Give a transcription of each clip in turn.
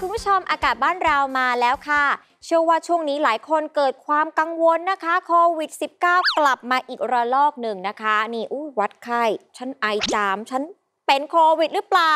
คุณผู้ชมอากาศบ้านเรามาแล้วค่ะ เชื่อว่าช่วงนี้หลายคนเกิดความกังวลนะคะโควิด -19 กลับมาอีกระลอกหนึ่งนะคะ นี่อู้วัดไข้ ฉันไอจาม ฉัน เป็นโควิดหรือเปล่า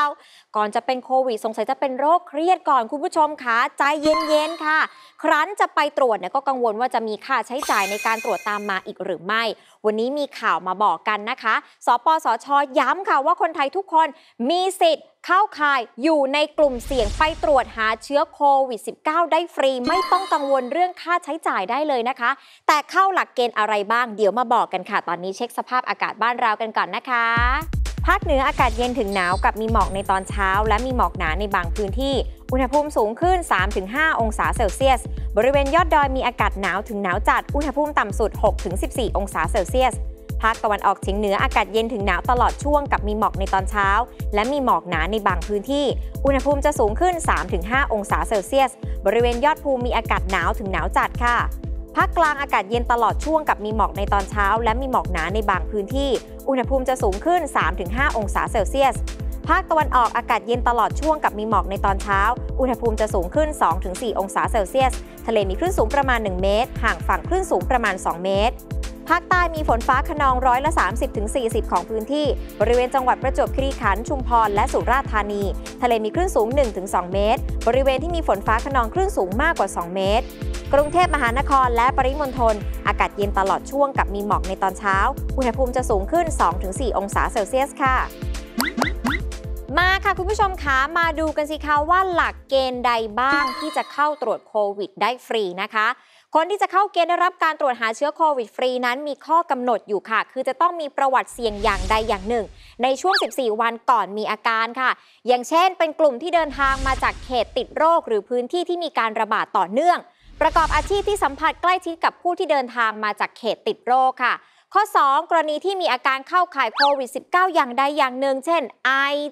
ก่อนจะเป็นโควิดสงสัยจะเป็นโรคเครียดก่อนคุณผู้ชมคะใจเย็นๆค่ะ ครั้นจะไปตรวจเนี่ยก็กังวลว่าจะมีค่าใช้จ่ายในการตรวจตามมาอีกหรือไม่ วันนี้มีข่าวมาบอกกันนะคะ สปสชย้ำค่ะว่าคนไทยทุกคนมีสิทธิ์เข้าข่ายอยู่ในกลุ่มเสี่ยงไปตรวจหาเชื้อโควิด -19 ได้ฟรี ไม่ต้องกังวลเรื่องค่าใช้จ่ายได้เลยนะคะ แต่เข้าหลักเกณฑ์อะไรบ้างเดี๋ยวมาบอกกันค่ะ ตอนนี้เช็คสภาพอากาศบ้านเรากันก่อนนะคะ ภาคเหนืออากาศเย็นถึงหนาวกับมีหมอกในตอนเช้า และมีหมอกหนาในบางพื้นที่ อุณหภูมิสูงขึ้น 3-5 องศาเซลเซียส บริเวณยอดดอยมีอากาศหนาวถึงหนาวจัด อุณหภูมิต่ำสุด 6-14 องศาเซลเซียส ภาคตะวันออกเฉียงเหนืออากาศเย็นถึงหนาวตลอดช่วงกับมีหมอกในตอนเช้า และมีหมอกหนาในบางพื้นที่ อุณหภูมิจะสูงขึ้น 3-5 องศาเซลเซียส บริเวณยอดภูมิมีอากาศหนาวถึงหนาวจัดค่ะ ภาคกลางอากาศเย็นตลอดช่วงกับมีหมอกในตอนเช้า และมีหมอกหนาในบางพื้นที่ อุณหภูมิจะสูงขึ้น 3-5 องศาเซลเซียส ภาคตะวันออกอากาศเย็นตลอดช่วงกับมีหมอกในตอนเช้า อุณหภูมิจะสูงขึ้น 2-4 องศาเซลเซียส ทะเลมีคลื่นสูงประมาณ 1 เมตร ห่างฝั่งคลื่นสูงประมาณ 2 เมตรภาคใต้มีฝนฟ้าขนองร้อยละ 30-40 ของพื้นที่ บริเวณจังหวัดประจวบคีรีขันธ์ชุมพรและสุราษฎร์ธานี ทะเลมีคลื่นสูง 1-2 เมตร บริเวณที่มีฝนฟ้าขนองคลื่นสูงมากกว่า 2 เมตร กรุงเทพมหานครและปริมณฑลอากาศเย็นตลอดช่วงกับมีหมอกในตอนเช้า อุณหภูมิจะสูงขึ้น 2-4 องศาเซลเซียสค่ะ มาค่ะคุณผู้ชมคะมาดูกันสิคะว่าหลักเกณฑ์ใดบ้างที่จะเข้าตรวจโควิดได้ฟรีนะคะคนที่จะเข้าเกณฑ์ได้รับการตรวจหาเชื้อโควิดฟรีนั้นมีข้อกำหนดอยู่ค่ะ คือจะต้องมีประวัติเสี่ยงอย่างใดอย่างหนึ่ง ในช่วง 14 วันก่อนมีอาการค่ะ อย่างเช่น เป็นกลุ่มที่เดินทางมาจากเขตติดโรค หรือพื้นที่ที่มีการระบาดต่อเนื่อง ประกอบอาชีพที่สัมผัสใกล้ชิดกับผู้ที่เดินทางมาจากเขตติดโรคค่ะ ข้อ 2 กรณีที่มีอาการเข้าข่ายโควิด -19 อย่างใดอย่างหนึ่ง เช่น ไอ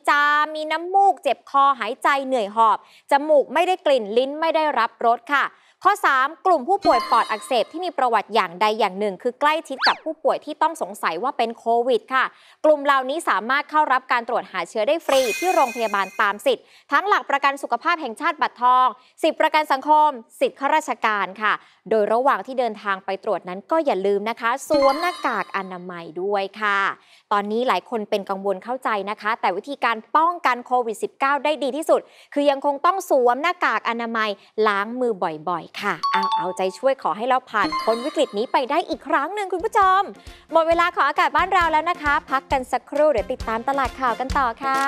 จาม มีน้ำมูก เจ็บคอ หายใจเหนื่อยหอบ จมูกไม่ได้กลิ่นลิ้นไม่ได้รับรสค่ะข้อ 3 กลุ่มผู้ป่วยปอดอักเสบที่มีประวัติอย่างใดอย่างหนึ่ง คือใกล้ชิดกับผู้ป่วยที่ต้องสงสัยว่าเป็นโควิดค่ะ กลุ่มเหล่านี้สามารถเข้ารับการตรวจหาเชื้อได้ฟรีที่โรงพยาบาลตามสิทธิ์ ทั้งหลักประกันสุขภาพแห่งชาติบัตรทอง สิทธิประกันสังคม สิทธิข้าราชการค่ะ โดยระหว่างที่เดินทางไปตรวจนั้นก็อย่าลืมนะคะสวมหน้ากากอนามัยด้วยค่ะ ตอนนี้หลายคนเป็นกังวลเข้าใจนะคะ แต่วิธีการป้องกันโควิด -19 ได้ดีที่สุด คือยังคงต้องสวมหน้ากากอนามัยล้างมือบ่อยค่ะเอาเอาใจช่วยขอให้เราผ่านพ้นวิกฤตนี้ไปได้อีกครั้งหนึ่งคุณผู้ชม หมดเวลาของอากาศบ้านเราแล้วนะคะ พักกันสักครู่เดี๋ยวติดตามตลาดข่าวกันต่อค่ะ